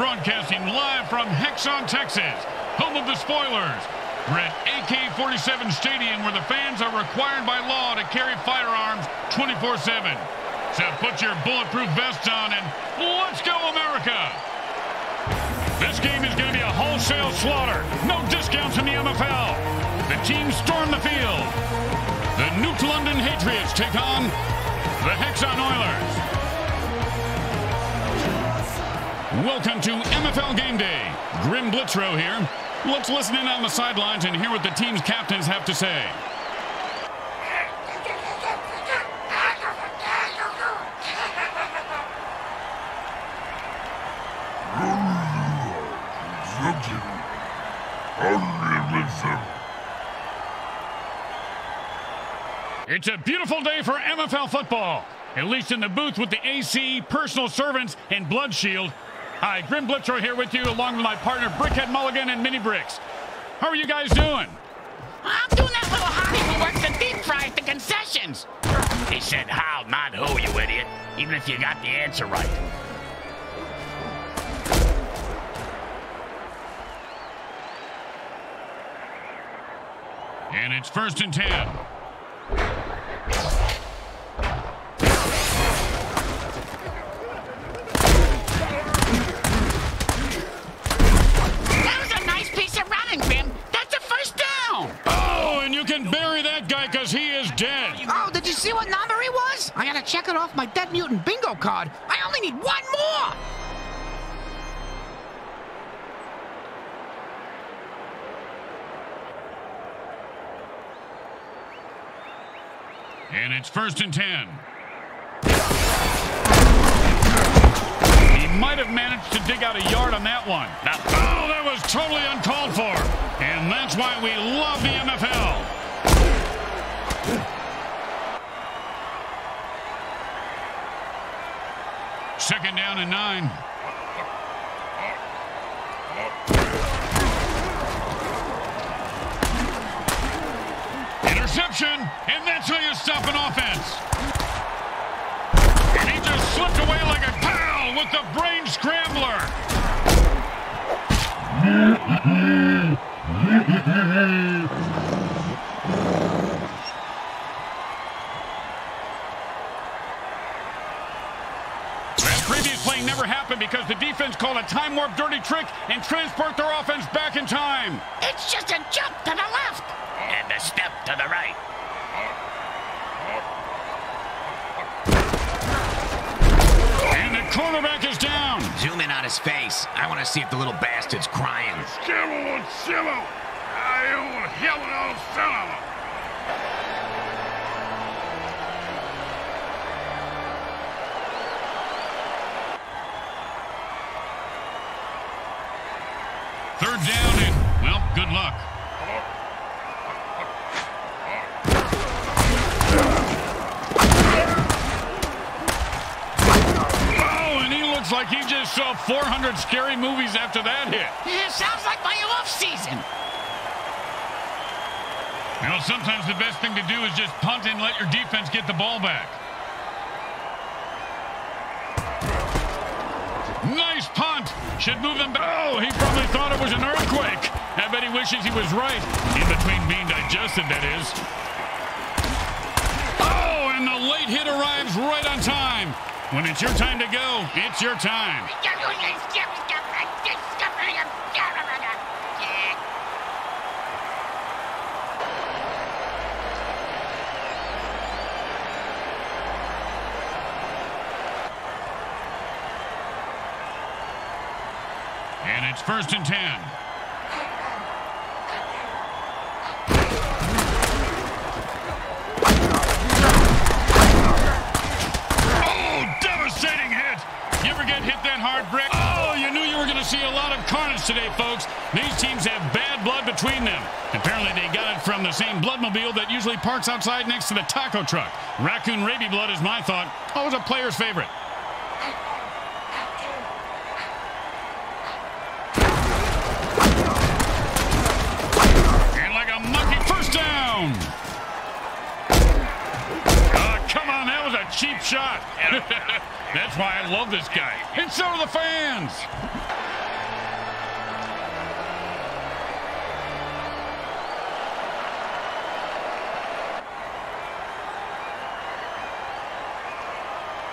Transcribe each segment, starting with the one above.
Broadcasting live from Hexxon, Texas, home of the spoilers. We're at AK-47 Stadium where the fans are required by law to carry firearms 24-7. So put your bulletproof vest on and let's go America! This game is going to be a wholesale slaughter. No discounts in the MFL. The teams storm the field. The Nuke London Hatriots take on the Hexxon Oilers. Welcome to MFL Game Day. Grim Blitzrow here. Let's listen in on the sidelines and hear what the team's captains have to say. It's a beautiful day for MFL football. At least in the booth with the AC, personal servants, and Blood Shield. Hi, Grim Blitzrow here with you, along with my partner Brickhead Mulligan and Mini Bricks. How are you guys doing? I'm doing that little hottie who works the deep fry at the concessions. He said how, not who, you idiot. Even if you got the answer right. And it's first and ten. And bury that guy because he is dead. Oh, did you see what number he was? I gotta check it off my Dead Mutant bingo card. I only need one more! And it's first and ten. He might have managed to dig out a yard on that one. Now, oh, that was totally uncalled for. And that's why we love the MFL. Second down and nine. Interception, and that's how you stop an offense. And he just slipped away like a pow with the brain scrambler. That previous play never happened because the defense called a time warp dirty trick and transport their offense back in time. It's just a jump to the left. And a step to the right. And the quarterback is down. Zoom in on his face. I want to see if the little bastard's crying. Third down and, well, good luck. Oh, and he looks like he just saw 400 scary movies after that hit. Yeah, sounds like my off season. You know, sometimes the best thing to do is just punt and let your defense get the ball back. Should move them back. Oh, he probably thought it was an earthquake. I bet he wishes he was right. In between being digested, that is. Oh, and the late hit arrives right on time. When it's your time to go, it's your time. And it's first and ten. Oh, devastating hit. You ever get hit that hard, Brick? Oh, you knew you were going to see a lot of carnage today, folks. These teams have bad blood between them. Apparently, they got it from the same bloodmobile that usually parks outside next to the taco truck. Raccoon rabies blood is my thought. Always a player's favorite. cheap shot. That's why I love this guy. And so do the fans.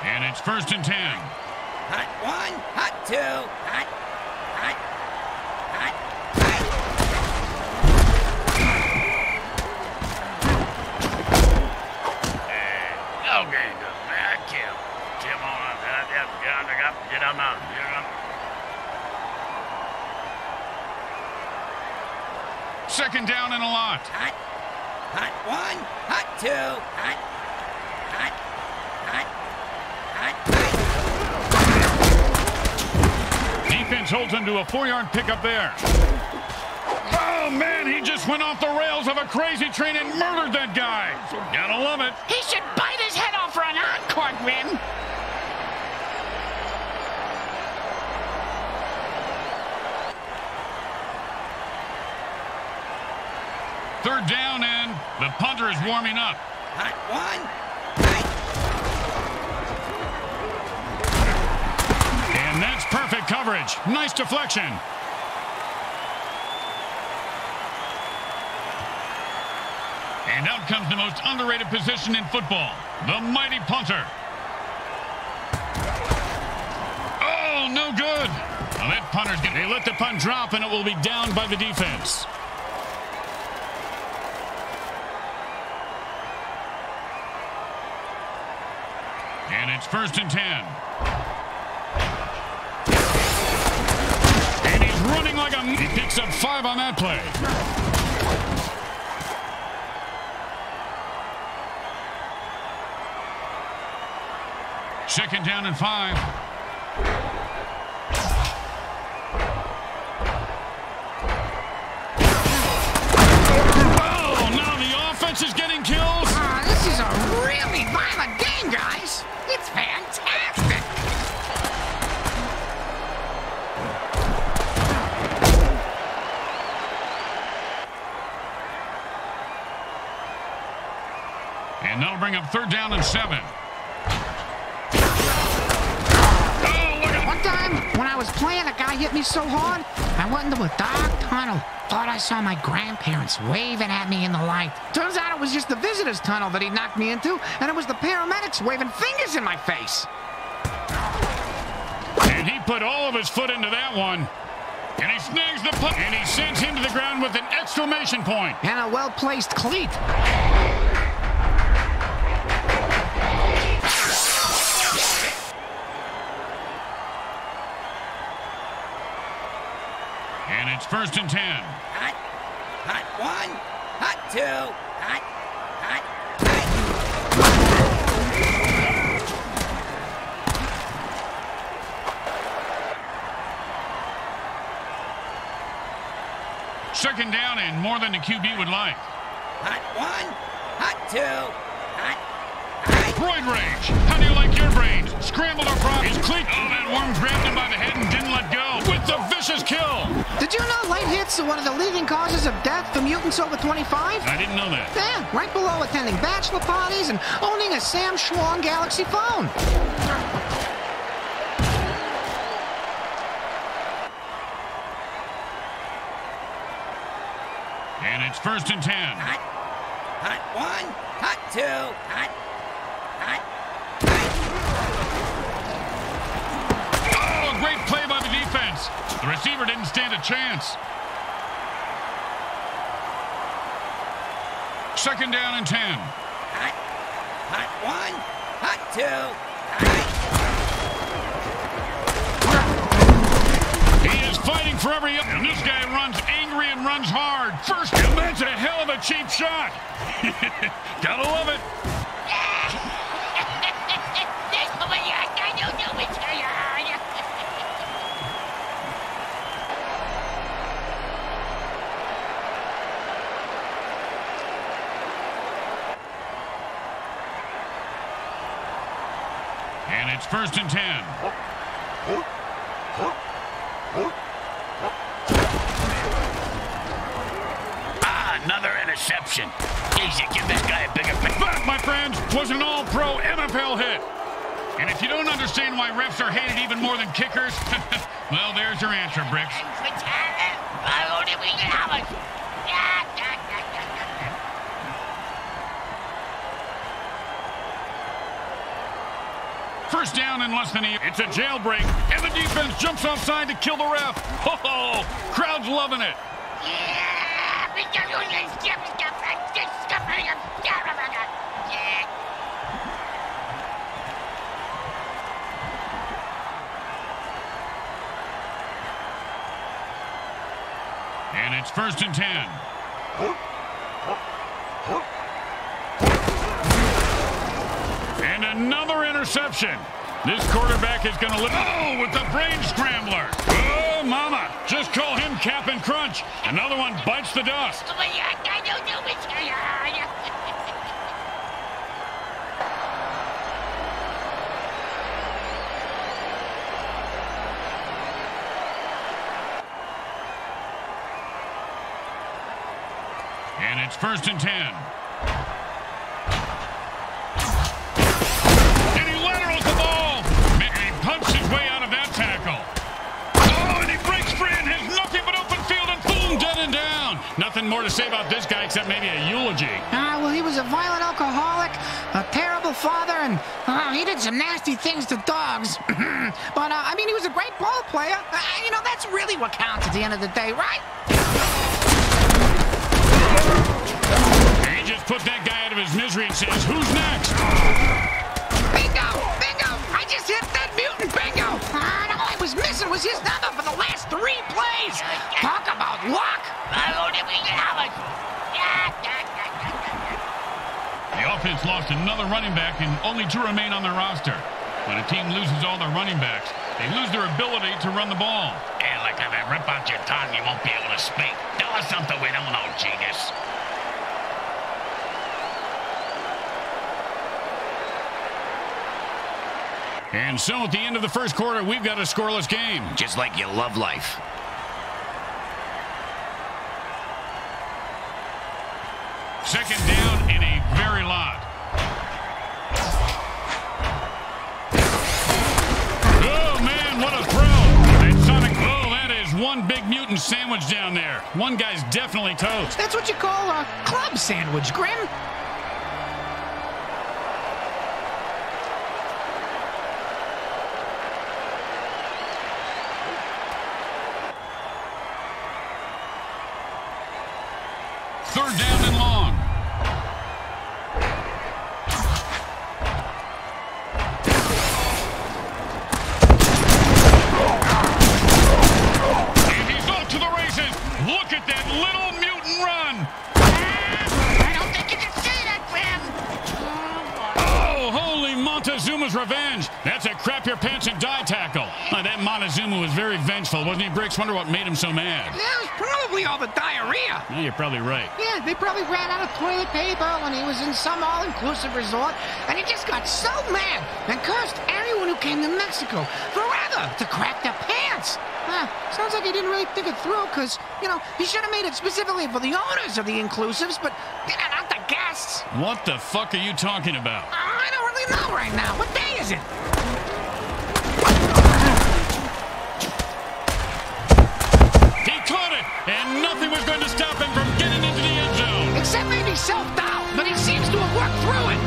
And it's first and ten. Hot one, hot two, hot Second down and a lot. Hot, hot one, hot two, hot, hot, hot, hot, hot. Defense holds him to a four-yard pickup there. Oh, man, he just went off the rails of a crazy train and murdered that guy. Gotta love it. He should bite his head off for an encore grin. Third down, and the punter is warming up. Hot one. And that's perfect coverage. Nice deflection. And out comes the most underrated position in football, the mighty punter. Oh, no good. Well, that punter's going to... They let the punt drop, and it will be down by the defense. And it's first and ten. And he's running like a... He picks up five on that play. Second down and five. And that'll bring up third down and seven. Oh, look at One time, when I was playing, a guy hit me so hard, I went into a dark tunnel. Thought I saw my grandparents waving at me in the light. Turns out it was just the visitor's tunnel that he knocked me into, and it was the paramedics waving fingers in my face. And he put all of his foot into that one. And he snags the punt. And he sends him to the ground with an exclamation point. And a well-placed cleat. First and ten. Hot, hot one, hot two, hot, hot, hot. Second down and more than the QB would like. Hot one, hot two, hot, hot. Roid rage. How do you like your brains? Scrambled or prop? His cleat. Oh, that worm grabbed him by the head and didn't let go. With the vicious kill. Did you know light hits are one of the leading causes of death for mutants over 25? I didn't know that. Yeah, right below attending bachelor parties and owning a Sam Schwong Galaxy phone. And it's first and ten. Hot, hot one, hot two, hot, hot, hot. The receiver didn't stand a chance. Second down and ten. Hot, hot one, hot two, hot. He is fighting for every... And this guy runs angry and runs hard. First, and that's a hell of a cheap shot. Gotta love it. And it's first and ten. Ah, another interception. Easy, give this guy a bigger pay. That, my friends, was an all-pro NFL hit. And if you don't understand why refs are hated even more than kickers, well, there's your answer, Bricks. First down in less than a... It's a jailbreak, and the defense jumps offside to kill the ref. Oh, crowd's loving it. And it's first and ten. And another interception. This quarterback is going to live. Oh, with the brain scrambler. Oh, mama. Just call him Cap'n Crunch. Another one bites the dust. And it's first and ten. More to say about this guy except maybe a eulogy. Ah, well, he was a violent alcoholic, a terrible father, and uh, he did some nasty things to dogs. but, uh, I mean, he was a great ball player. Uh, you know, that's really what counts at the end of the day, right? He just put that guy out of his misery and says, who's next? Bingo! Bingo! I just hit that mutant bingo! And all I was missing was his number for the last three plays! Talk about luck! Offense lost another running back and only two remain on their roster. When a team loses all their running backs, they lose their ability to run the ball. And like if I rip out your tongue, you won't be able to speak. Tell us something we don't know, genius. And so at the end of the first quarter, we've got a scoreless game. Just like you love life. Sandwich down there. One guy's definitely toast. That's what you call a club sandwich, Grim. Vengeful, wasn't he, Bricks? Wonder what made him so mad. That was probably all the diarrhea. Yeah, you're probably right. Yeah, they probably ran out of toilet paper when he was in some all-inclusive resort, and he just got so mad and cursed anyone who came to Mexico forever to crack their pants. Huh, sounds like he didn't really think it through, because, you know, he should have made it specifically for the owners of the inclusives, but not the guests. What the fuck are you talking about? I don't really know right now. What day is it? Going to stop him from getting into the end zone. Except maybe self-doubt, but he seems to have worked through it.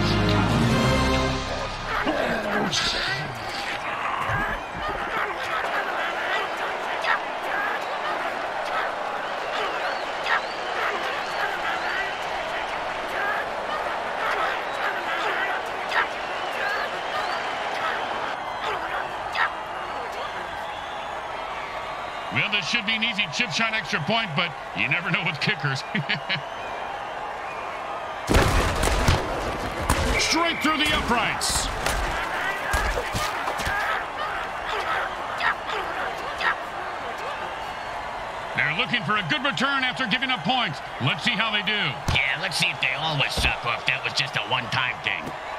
Oh, easy chip shot extra point, but you never know with kickers. Straight through the uprights. They're looking for a good return after giving up points. Let's see how they do. Yeah, let's see if they always suck or if that was just a one-time thing.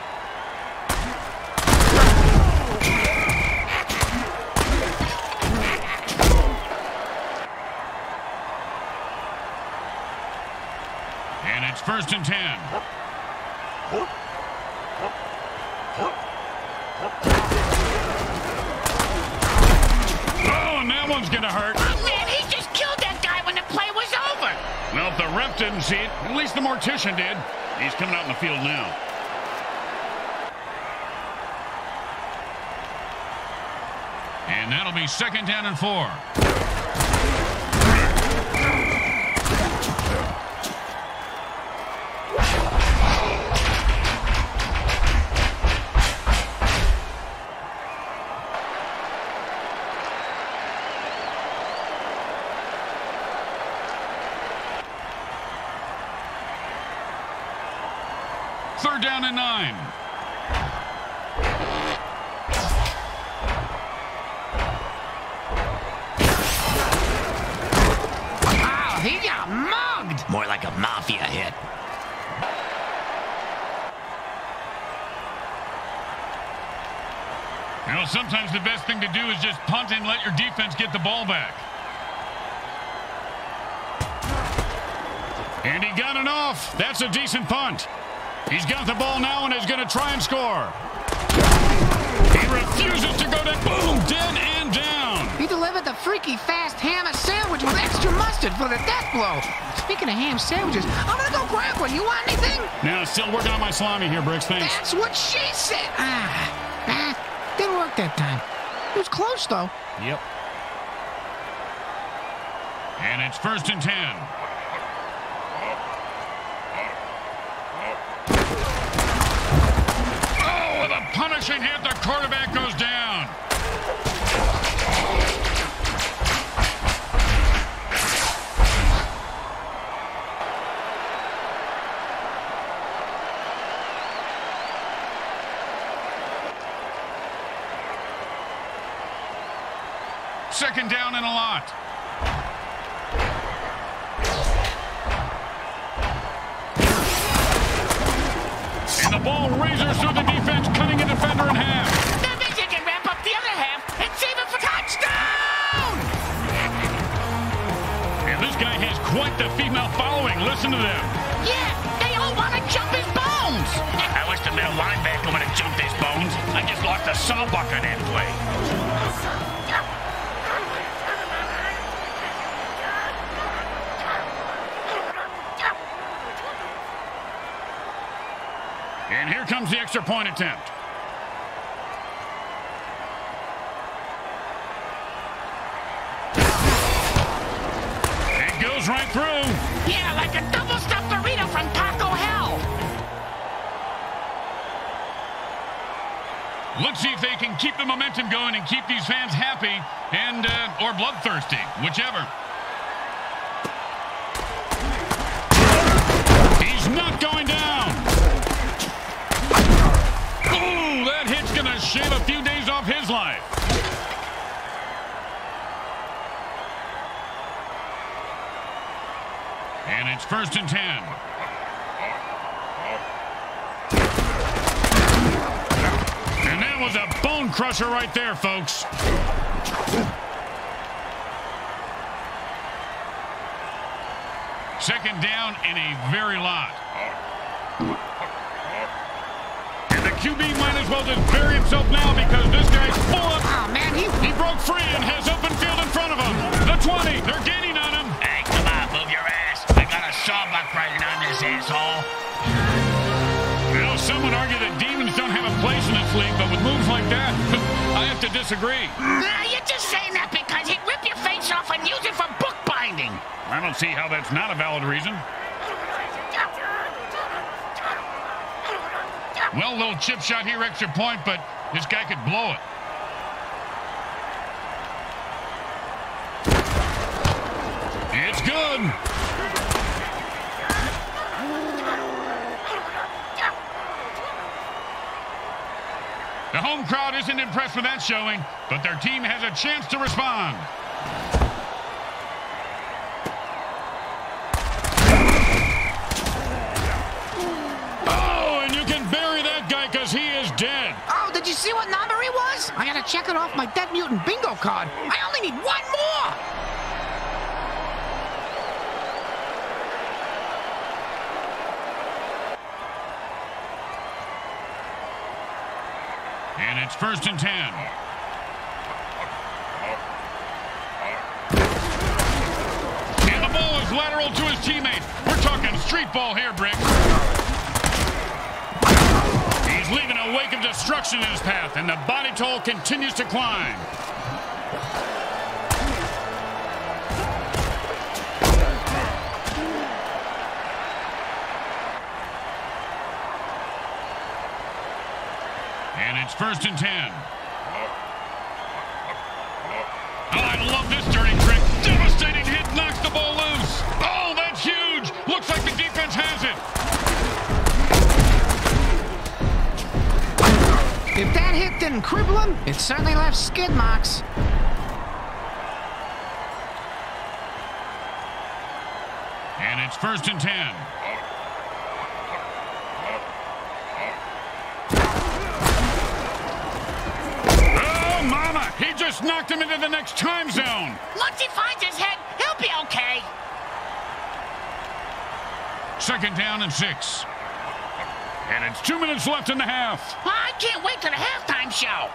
First and ten. Oh, and that one's gonna hurt. Oh, man, he just killed that guy when the play was over. Well, if the ref didn't see it, at least the mortician did. He's coming out in the field now. And that'll be second down and four. Defense get the ball back. And he got it off. That's a decent punt. He's got the ball now and is going to try and score. He refuses to go down. Boom, dead and down. He delivered the freaky fast ham sandwich with extra mustard for the death blow. Speaking of ham sandwiches, I'm gonna go grab one. You want anything? Now, still working on my salami here, Bricks. Thanks. That's what she said. Ah, ah, didn't work that time. It was close though. Yep. And it's first and ten. Oh, with a punishing hit, the quarterback goes down. Second down and a lot. Ball razors through the defense, cutting a defender in half. That means you can wrap up the other half and save it for touchdown! And this guy has quite the female following. Listen to them. Yeah, they all want to jump his bones. I wish the middle linebacker would have jumped his bones. I just lost a sawbucker that way. Here comes the extra point attempt. It goes right through. Yeah, like a double stuffed burrito from Taco Hell. Let's see if they can keep the momentum going and keep these fans happy and uh, or bloodthirsty, whichever. Shave a few days off his life. And it's first and ten. And that was a bone crusher right there, folks. Second down and a very lot. And QB might as well just bury himself now because this guy's full up. Oh ah, man, he He broke free and has open field in front of him. The 20. They're gaining on him. Hey, come on, move your ass. I got a sawbuck riding on this asshole. You know, some would argue that demons don't have a place in this league, but with moves like that, I have to disagree. Nah, you're just saying that because he'd rip your face off and use it for bookbinding. I don't see how that's not a valid reason. Well, little chip shot here, extra point, but this guy could blow it. It's good. The home crowd isn't impressed with that showing, but their team has a chance to respond. See what number he was? I gotta check it off my Dead Mutant bingo card. I only need one more. And it's first and ten. And the ball is lateral to his teammate. We're talking street ball here, Brick. Leaving a wake of destruction in his path, and the body toll continues to climb. And it's first and ten. Oh, oh, oh, oh. I love this dirty If that hit didn't cripple him, it certainly left skid marks. And it's first and ten. Oh, mama! He just knocked him into the next time zone. Once he finds his head, he'll be okay. Second down and six. And it's two minutes left in the half. I can't wait till the halftime show.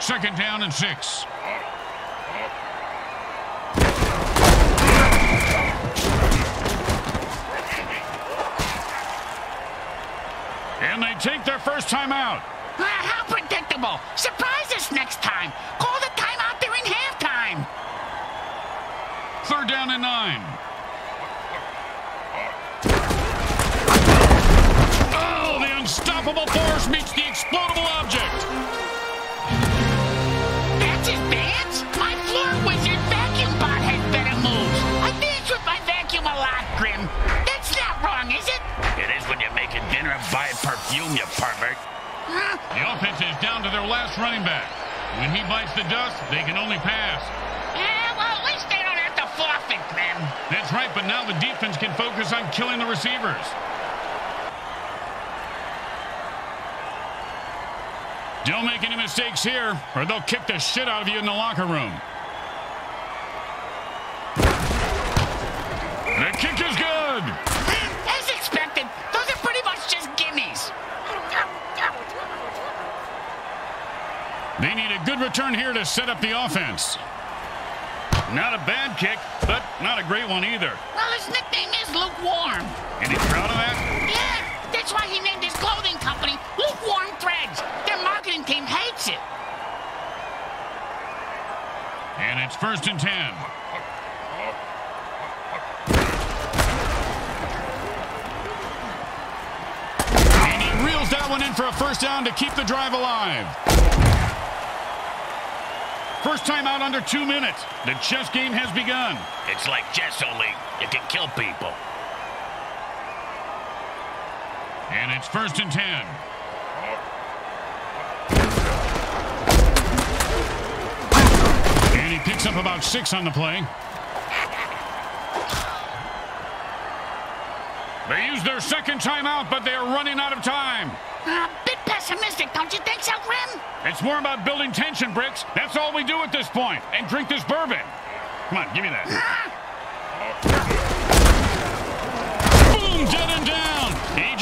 Second down and six. And they take their first time out. Ah, how predictable. Surprise us next time. Call the timeout during halftime. Third down and nine. Oh, the unstoppable force meets the explodable object. That's his dance? My floor wizard vacuum bot has better moves. I dance with my vacuum a lot, Grim. That's not wrong, is it? It is when you're making dinner and buying perfume, you pervert. Huh? The offense is down to their last running back. When he bites the dust, they can only pass. Yeah, well, at least they don't have to forfeit, Grim. That's right, but now the defense can focus on killing the receivers. Don't make any mistakes here, or they'll kick the shit out of you in the locker room. The kick is good. Hmm, as expected, those are pretty much just gimmies. They need a good return here to set up the offense. Not a bad kick, but not a great one either. Well, his nickname is Lukewarm. And he's proud of that? Yeah, that's why he named his clothing company Lukewarm Threads. Their marketing team hates it. And it's first and ten. And he reels that one in for a first down to keep the drive alive. First time out under two minutes. The chess game has begun. It's like chess only. You can kill people. And it's first and ten. And he picks up about six on the play. They use their second timeout, but they are running out of time. A bit pessimistic, don't you think so, Grim? It's more about building tension, Bricks. That's all we do at this point. And drink this bourbon. Come on, give me that. Uh-huh. Boom, dead and down.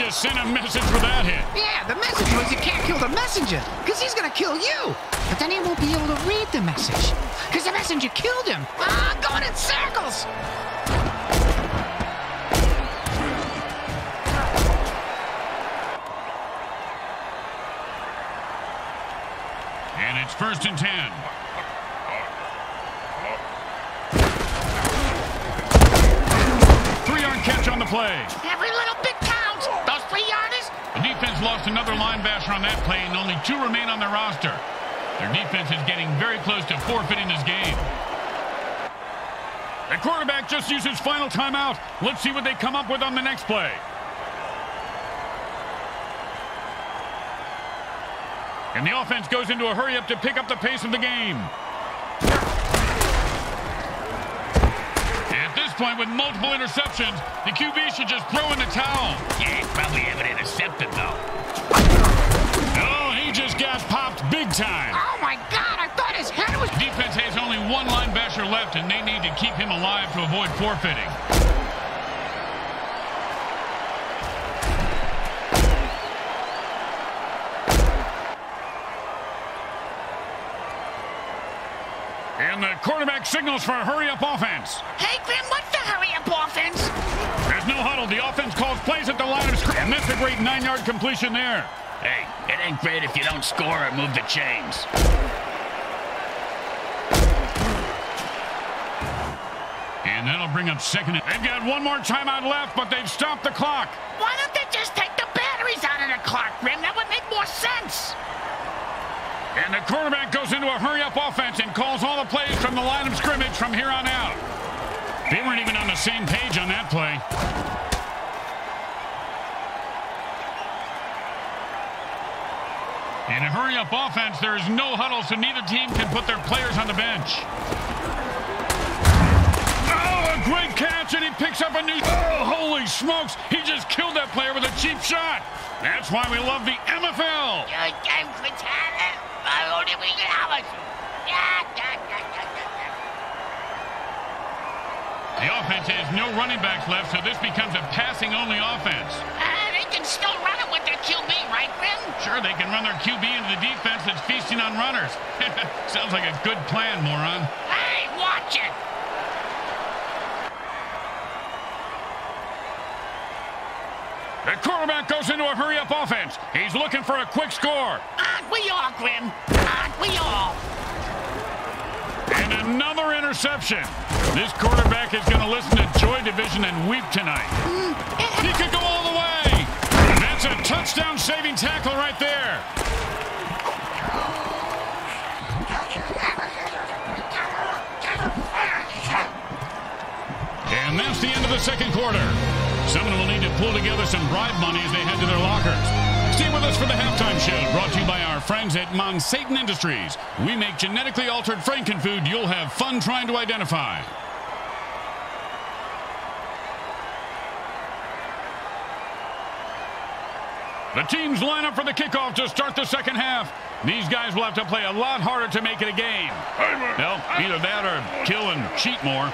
Just sent a message for that hit. Yeah, the message was you can't kill the messenger, because he's gonna kill you. But then he won't be able to read the message, because the messenger killed him. Ah, going in circles. And it's first and ten. Three-yard catch on the play. Every little bit Lost another linebacker on that play, and only two remain on their roster. Their defense is getting very close to forfeiting this game. The quarterback just used his final timeout. Let's see what they come up with on the next play. And the offense goes into a hurry-up to pick up the pace of the game. At this point, with multiple interceptions, the QB should just throw in the towel. Yeah, probably haven't intercepted, just popped big time. Oh my God! I thought his head was. Defense has only one linebacker left, and they need to keep him alive to avoid forfeiting. And the quarterback signals for a hurry-up offense. Hey, Grim, what's the hurry-up offense? There's no huddle. The offense calls plays at the line of scrimmage. And that's a great nine-yard completion there. Hey, it ain't great if you don't score or move the chains. And that'll bring up second. They've got one more timeout left, but they've stopped the clock. Why don't they just take the batteries out of the clock, Grim? That would make more sense. And the quarterback goes into a hurry-up offense and calls all the plays from the line of scrimmage from here on out. They weren't even on the same page on that play. In a hurry-up offense, there is no huddle, so neither team can put their players on the bench. Oh, a great catch, and he picks up a new... Oh, holy smokes! He just killed that player with a cheap shot. That's why we love the MFL. The offense has no running backs left, so this becomes a passing-only offense. Uh, they can still run it with their QB, right, Grim? Sure, they can run their QB into the defense that's feasting on runners. Sounds like a good plan, moron. Hey, watch it. The quarterback goes into a hurry-up offense. He's looking for a quick score. Aren't we all, Grim? Aren't we all? And another interception. This quarterback is going to listen to Joy Division and weep tonight. Mm, he could go all. That's a touchdown-saving tackle right there. And that's the end of the second quarter. Someone will need to pull together some bribe money as they head to their lockers. Stay with us for the halftime show, brought to you by our friends at Monsatan Industries. We make genetically altered frankenfood you'll have fun trying to identify. The teams line up for the kickoff to start the second half. These guys will have to play a lot harder to make it a game. Well, either that or kill and cheat more.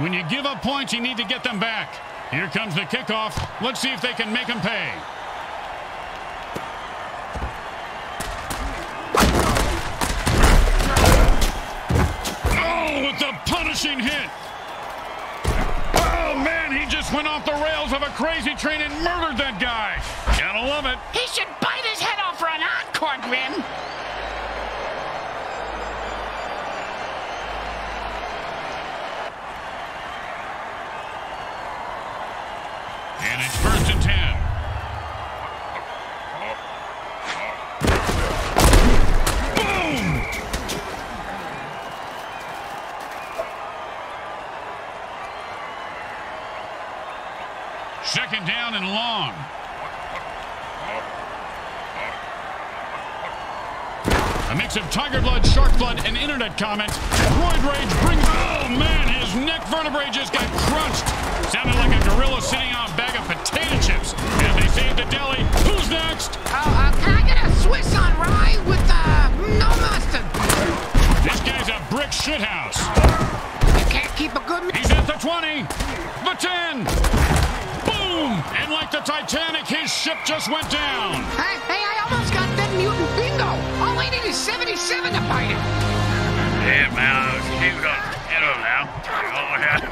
When you give up points, you need to get them back. Here comes the kickoff. Let's see if they can make them pay. Punishing hit. Oh, man, he just went off the rails of a crazy train and murdered that guy. Gotta love it. He should bite his head off for an encore, Grim. And it's first and ten. Boom! Second down and long. A of tiger blood, shark blood, and internet comments. Roid Rage brings... Oh, man, his neck vertebrae just got crunched. Sounded like a gorilla sitting on a bag of potato chips. And they saved the deli. Who's next? Uh, uh, can I get a Swiss on rye with, uh, no mustard? This guy's a brick shithouse. You can't keep a good... He's at the 20. The 10. Boom! And like the Titanic, his ship just went down. Hey, hey, 77 to bite it. Yeah, man, keep going. Get over now. Go ahead.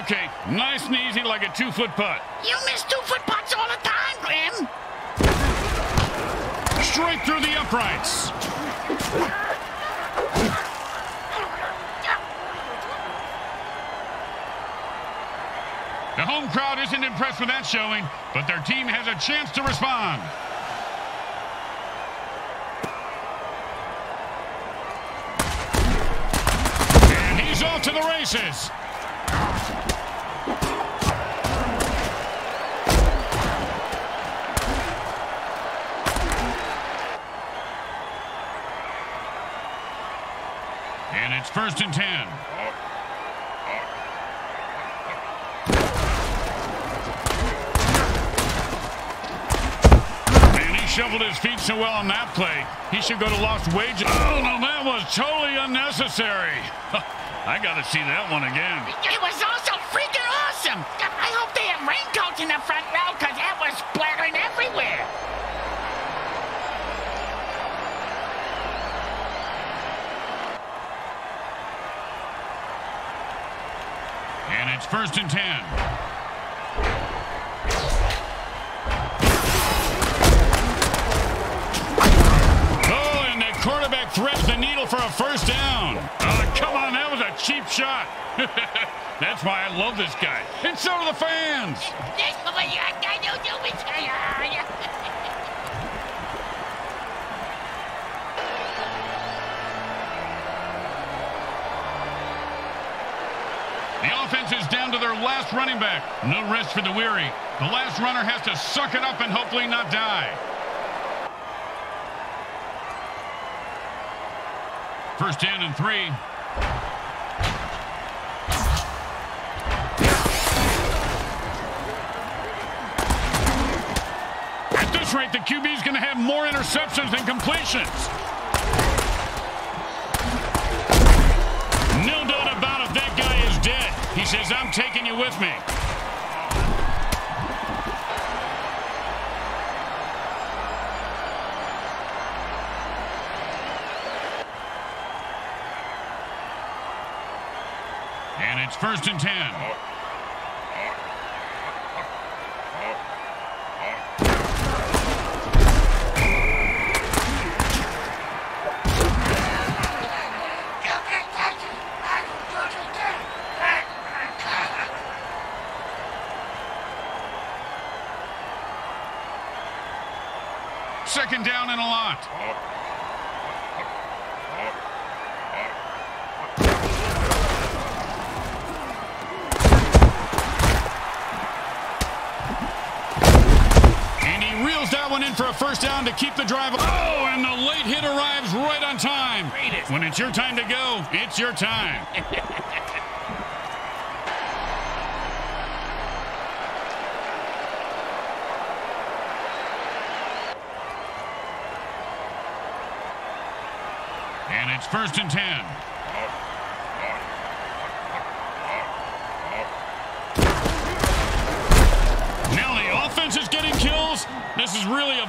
Okay, nice and easy like a two-foot putt. You missed two-foot Straight through the uprights. The home crowd isn't impressed with that showing, but their team has a chance to respond. And he's off to the races. It's first and ten. shuffled his feet so well on that play. He should go to lost wages. Oh, no, that was totally unnecessary. I got to see that one again. It was also freaking awesome. I hope they have raincoats in the front row because that was splattering everywhere. And it's first and ten. Oh, and the quarterback threads the needle for a first down. Oh, come on, that was a cheap shot. That's why I love this guy. And so do the fans. The offense is down to their last running back. No rest for the weary. The last runner has to suck it up and hopefully not die. First in and three. At this rate, the QB is going to have more interceptions than completions. He says, I'm taking you with me. And it's first and ten. Oh. And a lot. And he reels that one in for a first down to keep the drive. Oh, and the late hit arrives right on time. When it's your time to go, it's your time. first and ten. Now the offense is getting kills. This is really a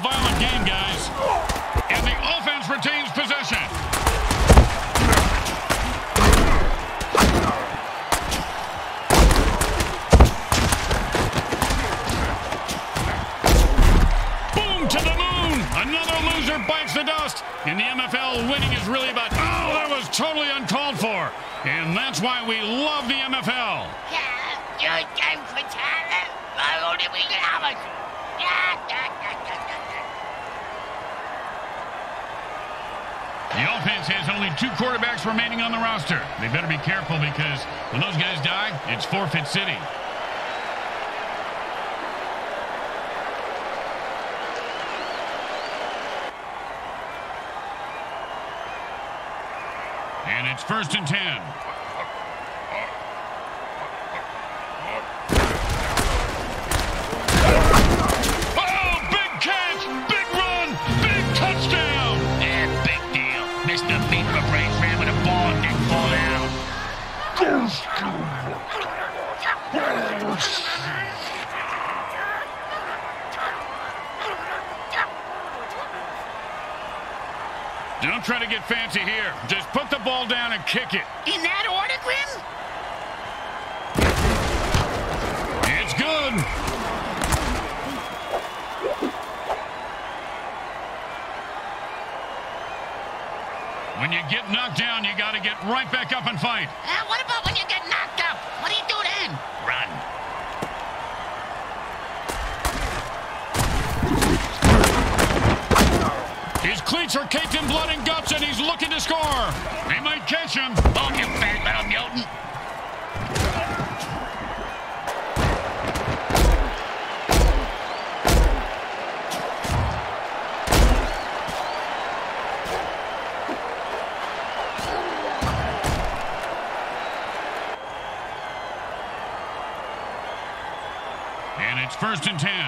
totally uncalled for. And that's why we love the MFL. The offense has only two quarterbacks remaining on the roster. They better be careful because when those guys die, it's forfeit city. And it's first and ten. Don't try to get fancy here. Just put the ball down and kick it. In that order, Grim? It's good. When you get knocked down, you got to get right back up and fight. Uh, what about when you get knocked cleats are caked in blood and guts, and he's looking to score. They might catch him. Boom, you fat little mutant. And it's first and ten.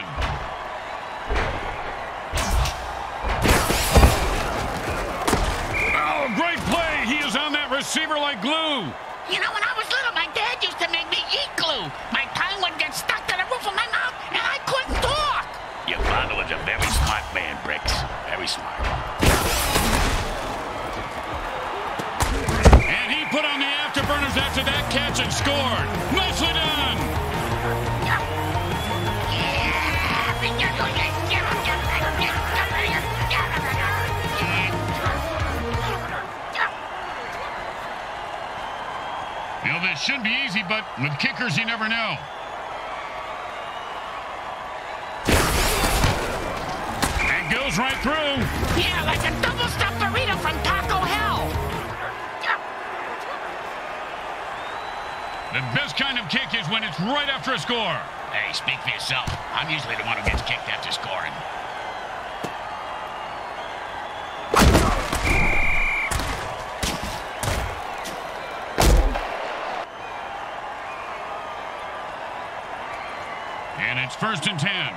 And it's first and ten.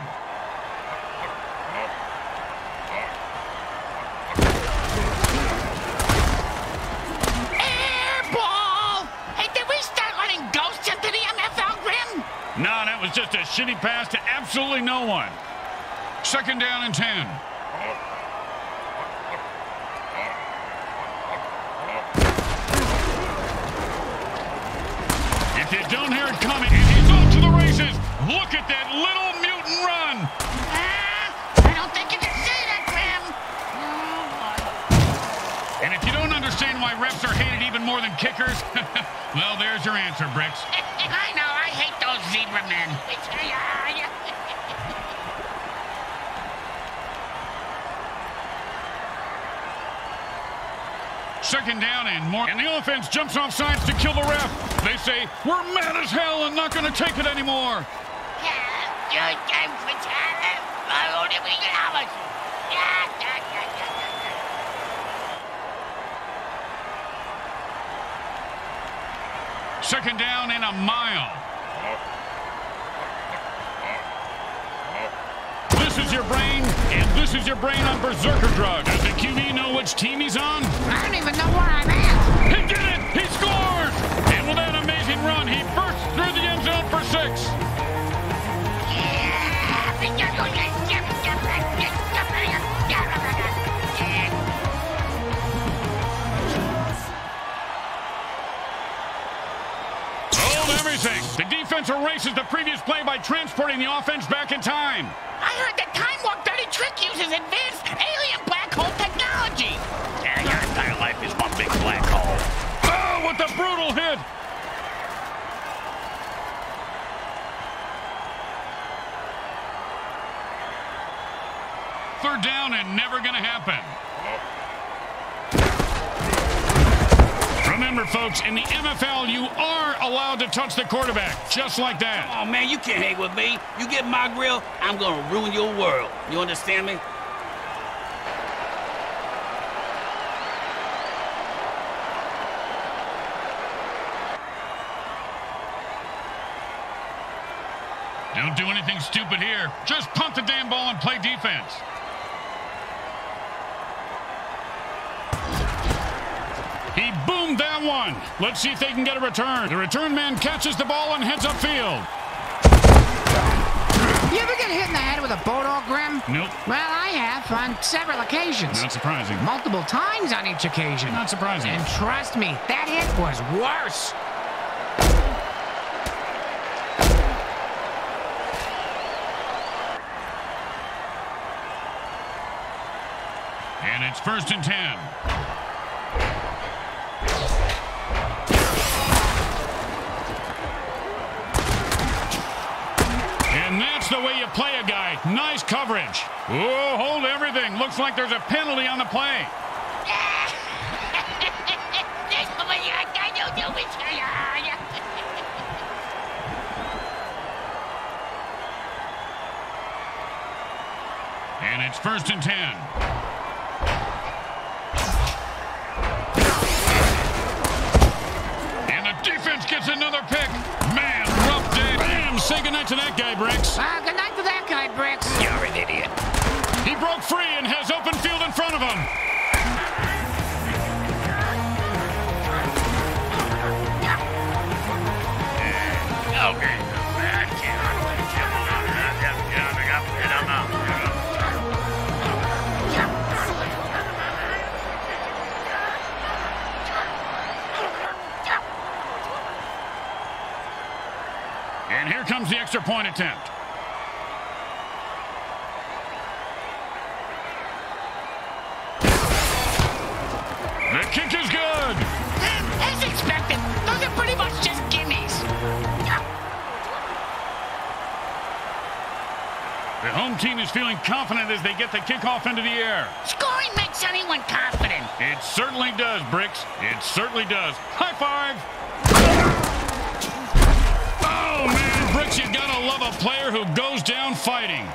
Air ball! Hey, did we start letting ghosts into the MFL, Grim? No, that was just a shitty pass to absolutely no one. Second down and ten. If you don't hear it coming, Look at that little mutant run. Ah, I don't think you can say that, Grim. Oh, And if you don't understand why refs are hated even more than kickers, well, there's your answer, Bricks. I know, I hate those zebra men. Second down and more. And the offense jumps off sides to kill the ref. They say, we're mad as hell and not going to take it anymore. Second down and a mile. This is your brain, and this is your brain on Berserker Drug. Does the QB know which team he's on? I don't even know where I'm at. He did it! He scored! And with that amazing run, he bursts through the end zone for six. Defense erases the previous play by transporting the offense back in time. I heard the Time Warp Dirty Trick uses advanced alien black hole technology. Yeah, your entire life is one big black hole. Oh, what the brutal hit! Third down and never going to happen. Remember, folks, in the NFL, you are allowed to touch the quarterback, just like that. Oh, man, you can't hang with me. You get my grill, I'm gonna ruin your world. You understand me? Don't do anything stupid here. Just punt the damn ball and play defense. He boomed that one. Let's see if they can get a return. The return man catches the ball and heads upfield. You ever get hit in the head with a bulldog, Grim? Nope. Well, I have on several occasions. Not surprising. Multiple times on each occasion. Not surprising. And trust me, that hit was worse. And it's first and ten. That's the way you play a guy. Nice coverage. Oh, hold everything. Looks like there's a penalty on the play. And it's first and ten. And the defense gets another pick. Man, rough day. Bam! Say goodnight to that guy, Bricks. Uh, good night to that guy, Bricks. You're an idiot. He broke free and has open field in front of him. Comes the extra point attempt. The kick is good. As expected, those are pretty much just gimmies. The home team is feeling confident as they get the kickoff into the air. Scoring makes anyone confident. It certainly does, Bricks. It certainly does. High five. Oh, man, Bricks, you gotta love a player who goes down fighting.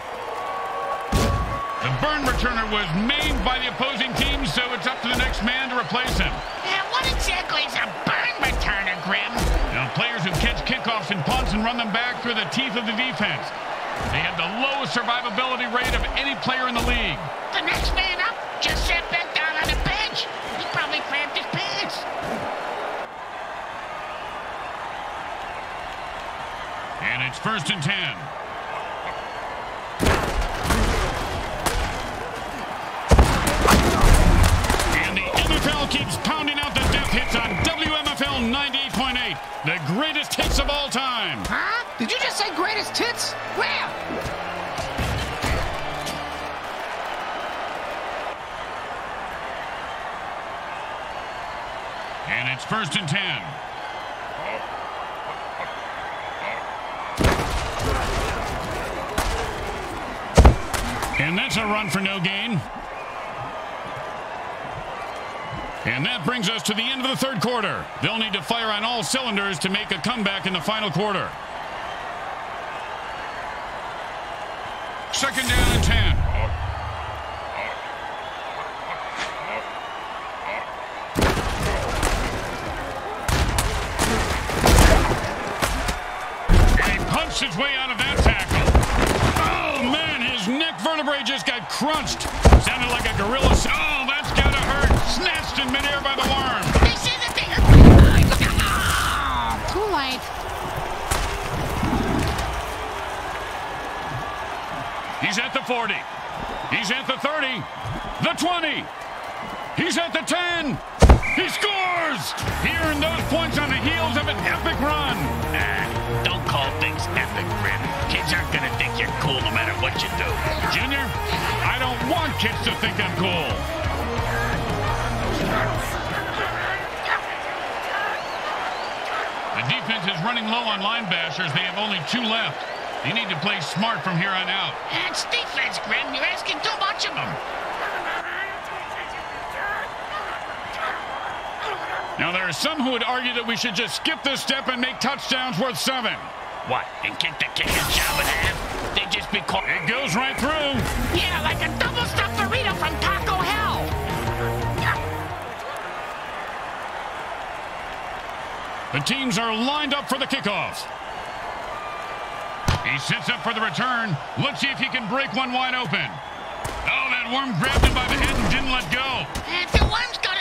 The burn returner was maimed by the opposing team, so it's up to the next man to replace him. Yeah, what exactly is a burn returner, Grim? Now, players who catch kickoffs and punts and run them back through the teeth of the defense. They have the lowest survivability rate of any player in the league. The next man up just sat back down on the bench. He probably cramped his pants. And it's first and ten. And the MFL keeps pounding out the death hits on WMFL 98.8. The greatest hits of all time. Huh? Did you just say greatest hits? Where? And it's first and ten. And that's a run for no gain. And that brings us to the end of the third quarter. They'll need to fire on all cylinders to make a comeback in the final quarter. Second down and 10. He punched his way out of that tackle. Oh, man, his neck just got crunched. Sounded like a gorilla. Oh, that's gotta hurt. Snatched in midair by the worm. That they are... Oh, too late. He's at the 40. He's at the 30. The 20. He's at the 10. He scores! He earned those points on the heels of an epic run. Call things epic, Grim. Kids aren't gonna think you're cool no matter what you do. Junior, I don't want kids to think I'm cool. The defense is running low on line bashers. They have only two left. They need to play smart from here on out. That's defense, Grim. You're asking too much of them. Now, there are some who would argue that we should just skip this step and make touchdowns worth seven. What, and kick the kick kicker's job in half? They just be called... It goes right through. Yeah, like a double-stuffed burrito from Taco Hell. The teams are lined up for the kickoff. He sets up for the return. Let's see if he can break one wide open. Oh, that worm grabbed him by the head and didn't let go. And the worms go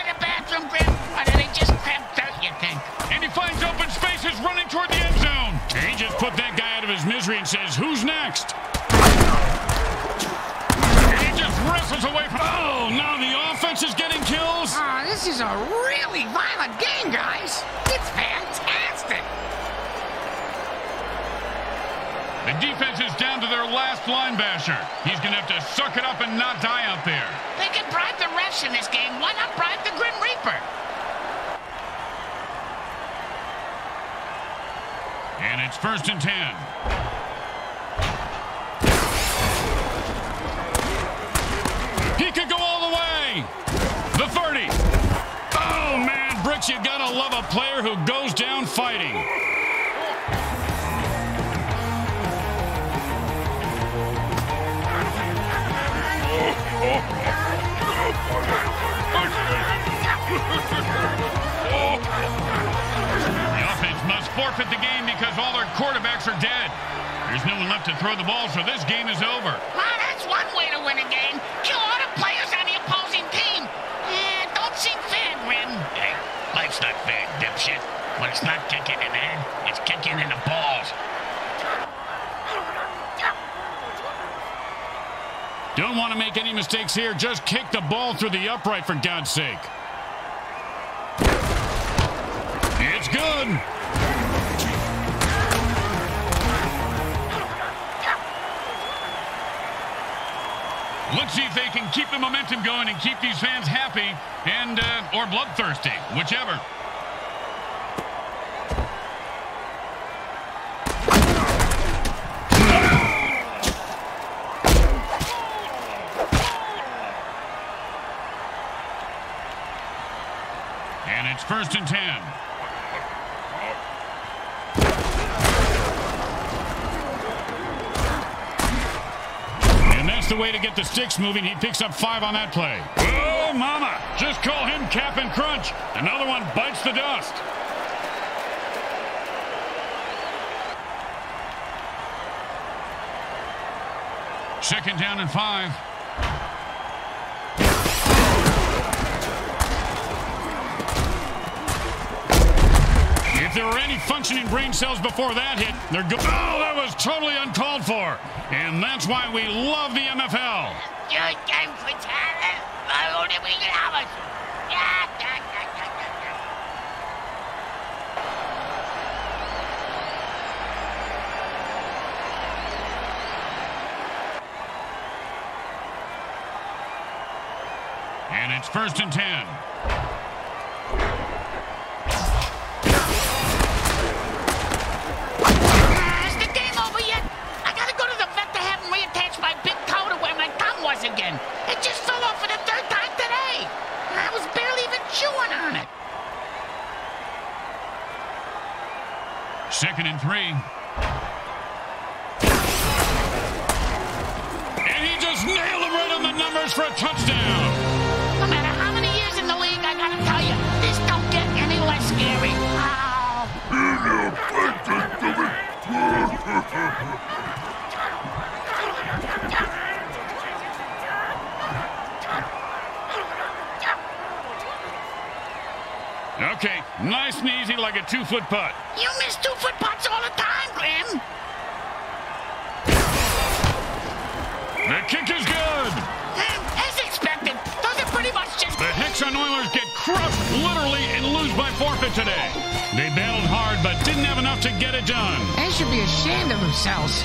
a really violent game, guys. It's fantastic. The defense is down to their last line basher. He's going to have to suck it up and not die out there. They can bribe the refs in this game. Why not bribe the Grim Reaper? And it's first and ten. He could go all the way. The 30. Oh, man, Brooks, you gotta love a player who goes down fighting. The offense must forfeit the game because all their quarterbacks are dead. There's no one left to throw the ball, so this game is over. Well, that's one way to win a game. Life's not fair, dipshit. When it's not kicking in the head, it's kicking in the balls. Don't want to make any mistakes here. Just kick the ball through the upright, for God's sake. It's good. Let's see if they can keep the momentum going and keep these fans happy and uh, or bloodthirsty, whichever. And it's first and ten. Way to get the sticks moving. He picks up five on that play. Oh, mama. Just call him Cap'n Crunch. Another one bites the dust. Second down and five. If there were any functioning brain cells before that hit, they're go- Oh, that was totally uncalled for. And that's why we love the MFL. And it's first and ten. Two-foot putt. You miss two foot putts all the time, Grim. The kick is good. As expected, those are pretty much just. The Hexxon Oilers get crushed literally and lose by forfeit today. They battled hard but didn't have enough to get it done. They should be ashamed of themselves.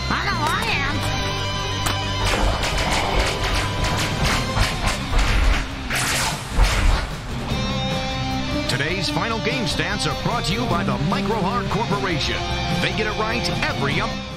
Stats are brought to you by the Micro Hard Corporation. They get it right every up.